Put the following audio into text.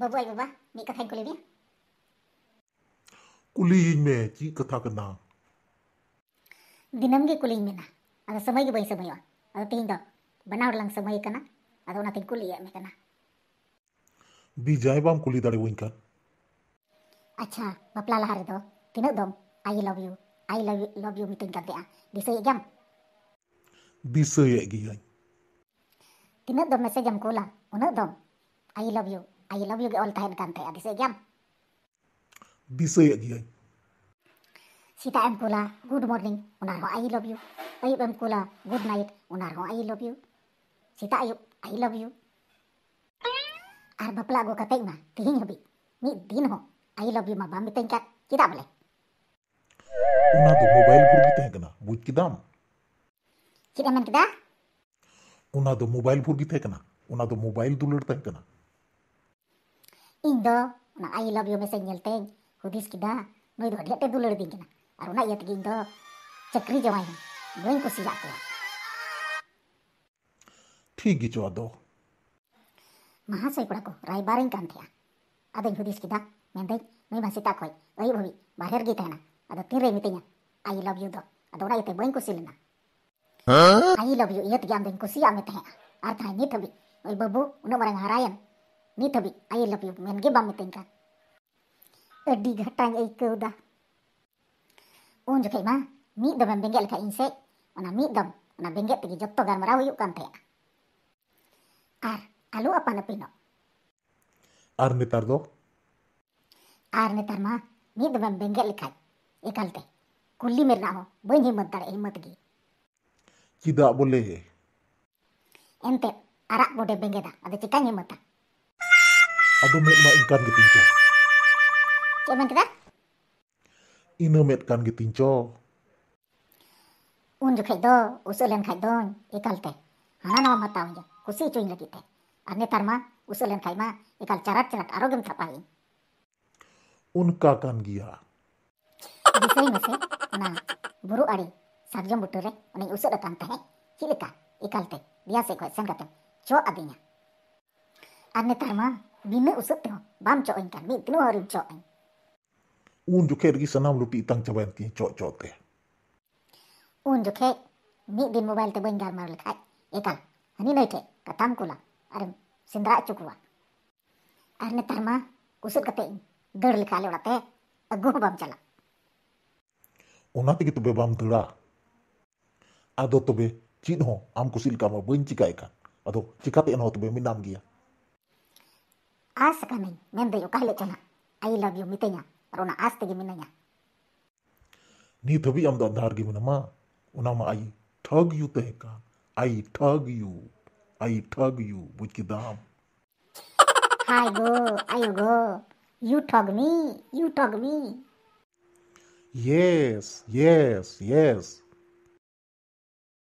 बबुआ बबा नी कथा को लेबे कुली में ची कथा कना दिनम के कुली में ना अद समय के बई समय अद तीन द बनाव लंग समय कना अद ओना तीन कुली में कना बिजाय बाम कुली दाड़े वइन का। अच्छा बपला लहार दो तीन दम I love you I love you love you meeting कर दे दिसय गम दिसय गई तीन दम मैसेज हम कोला उन दम आई लव यू ᱟᱭ ᱞᱟᱵᱷ ᱭᱩ ᱜᱮ ᱚᱞ ᱛᱟᱦᱮᱱ ᱠᱟᱱ ᱛᱟᱦᱮᱸᱜᱼᱟ ᱫᱤᱥᱟᱹᱭ ᱜᱮᱭᱟᱢ ᱫᱤᱥᱟᱹᱭᱮᱫ ᱜᱤᱭᱟᱹᱧ ᱥᱮᱛᱟᱜ ᱮᱢ ᱠᱩᱞᱟ ᱜᱩᱰ ᱢᱚᱨᱱᱤᱝ ᱚᱱᱟ ᱨᱮᱦᱚᱸ ᱟᱭ ᱞᱟᱵᱷ ᱭᱩ ᱟᱹᱭᱩᱵ ᱮᱢ ᱠᱩᱞᱟ ᱜᱩᱰ ᱱᱟᱭᱤᱴ ᱚᱱᱟ ᱨᱮᱦᱚᱸ ᱟᱭ ᱞᱟᱵᱷ ᱭᱩ ᱥᱮᱛᱟᱜ ᱟᱹᱭᱩᱵ ᱟᱭ ᱞᱟᱵᱷ ᱭᱩ ᱟᱨ ᱵᱟᱯᱞᱟ ᱟᱹᱜᱩ ᱠᱟᱛᱮ ᱢᱟ ᱛᱤᱦᱤᱧ ᱦᱟᱹᱵᱤᱡ ᱢᱤᱫ ᱫᱤᱱ ᱦᱚᱸ ᱟᱭ ᱞᱟᱵᱷ ᱭᱩ ᱢᱟ ᱵᱟᱢ ᱢᱤᱛᱟᱹᱧ ᱠᱟᱱ ᱪᱮᱫᱟᱜ ᱵᱚᱞᱮ ᱚᱱᱟ ᱫᱚ ᱢᱳᱵᱟᱭᱤᱞ ᱵᱷᱩᱨ ᱜᱮ ᱛᱟᱦᱮᱸ ᱠᱟᱱᱟ ᱵᱩᱡᱽ ᱠᱮᱫᱟᱢ ᱪᱮᱫ ᱮᱢ ᱢᱮᱱ ᱠᱮᱫᱟ ᱚᱱᱟ ᱫᱚ ᱢᱳᱵᱟᱭᱤᱞ ᱵᱷᱩᱨ ᱜᱮ ᱛᱟᱦᱮᱸ ᱠᱟᱱᱟ ᱚᱱᱟ ᱫᱚ ᱢᱳᱵᱟᱭᱤᱞ ᱫᱩᱞᱟᱹᱲ ᱛᱟᱦᱮᱸ ᱠᱟᱱᱟ ᱤᱧ ᱫᱚ ᱚᱱᱟ ᱟᱭ ᱞᱟᱵᱷ ᱤᱭᱩ ᱢᱮᱥᱮᱡ ᱧᱮᱞᱛᱮᱧ ᱦᱩᱫᱤᱥ ᱠᱮᱫᱟ ᱱᱩᱭ ᱫᱚ ᱟᱹᱰᱤ ᱟᱸᱴᱮ ᱫᱩᱞᱟᱹᱲ ᱫᱤᱧ ᱠᱟᱱᱟ ᱟᱨ ᱚᱱᱟ ᱤᱭᱟᱹ ᱛᱮᱜᱮ ᱤᱧ ᱫᱚ ᱪᱟᱹᱠᱨᱤ ᱡᱟᱶᱟᱭ ᱦᱚᱸ ᱵᱟᱹᱧ ᱠᱩᱥᱤᱭᱟᱜ ᱠᱚᱣᱟ ᱴᱷᱤᱠ ᱜᱮᱪᱚ ᱟᱫᱚ ᱢᱟᱦᱟᱥᱚᱭ ᱠᱚᱲᱟ ᱠᱚ ᱨᱟᱭᱵᱟᱨᱤᱧ ᱠᱟᱱ ᱛᱟᱦᱮᱸᱜᱼᱟ ᱟᱫᱚᱧ ᱦᱩᱫᱤᱥ ᱠᱮᱫᱟ ᱢᱮᱱᱫᱟᱹᱧ ᱱᱩᱭ ᱢᱟ ᱥᱮᱛᱟᱜ ᱠᱷᱚᱡ ᱟᱹᱭᱩᱵ ᱦᱟᱹᱵᱤᱡ ᱵᱟᱦᱨᱮ ᱨᱮᱜᱮ ᱛᱟᱦᱮᱱᱟ ᱟᱫᱚ ᱛᱤᱱᱨᱮᱭ ᱢᱤᱛᱟᱹᱧᱟ ᱟᱭ ᱞᱟᱵᱷ ᱤᱭᱩ ᱫᱚ ᱟᱫᱚ ᱚᱱᱟ ᱤᱭᱟᱹᱛᱮ ᱵᱟᱹᱧ ᱠᱩᱥᱤ ᱞᱮᱱᱟ ᱟᱭ ᱞᱟᱵᱷ ᱤᱭᱩ ᱤᱭᱟᱹ ᱛᱮᱜᱮ ᱟᱢᱫᱚᱧ ᱠᱩᱥᱤᱭᱟᱜ ᱢᱮ ᱛᱟᱦᱮᱸᱜᱼᱟ ᱟᱨ ᱛᱟᱦᱮᱸ ᱱᱤᱛ ᱦᱟᱹᱵᱤᱡ ᱳᱭ ᱵᱟᱹᱵᱩ ᱩᱱᱟᱹᱜ ᱢᱟᱨᱟᱝ ᱦᱟᱨᱟᱭᱮᱱ nih tapi ayo lebih main game banget ini kan? Edi gatah ini ke udah unjuk kayak mana nih dong membengkak lagi insek mana nih dong mana bengkak tinggi jatuh kan, gak merawu yuk kan, ar alu apa nepi no ar netar do ar netar mah nih dong membengkak lagi ini kan teh. Kuli merna ho banyak mata ini mati gini boleh. Ente arak bodoh bengkak ada cikanya mata ado met ikan gitinco. Cuman kita? Ino met kan gitinco. Unju khai do, yang khai don, ikalte. Hana nawa mata unja, kusi cuing lagi te. Ane tarma, usulen khai ma, ikal carat carat arogem trapain. Unka kan gia. Bisai mese, na buru ari, sarjom buture, unai usul datang tahe, hilika, ikalte, dia sekoi sengkate, cua adinya. Ane tarma, bime usut tengok. Bam cok ing kan. Mi tino hari cok ing unjuk ke rigi sanam lupi itang cawan ti cok cok te unjuk ke mi bim mobile te bengal mar lek ai ekan ani nai te katam kula. Arem sindra cukwa arne tarma usut kate ing dur lek ale urate agu bam cala. Unati kitu be bam dura ado tobe cinho am kusil kaya kan. ado cikate enho tobe minam giya ಸಕಮಿಂಗ್ ನೆಂದೆಯು ಕಾಲೆ ಚನ I love you ಮಿತೆಯ. ರೋಣ ಆಸ್ತೆಗೆ ಮಿನಯ. नी थबी अम दार गी मनमा उनाम आई ठग यू तह का आई ठग यू आई ठग यू बुझ के दाम हाय गो आई गो यू ठग मी यू ठग मी यस यस यस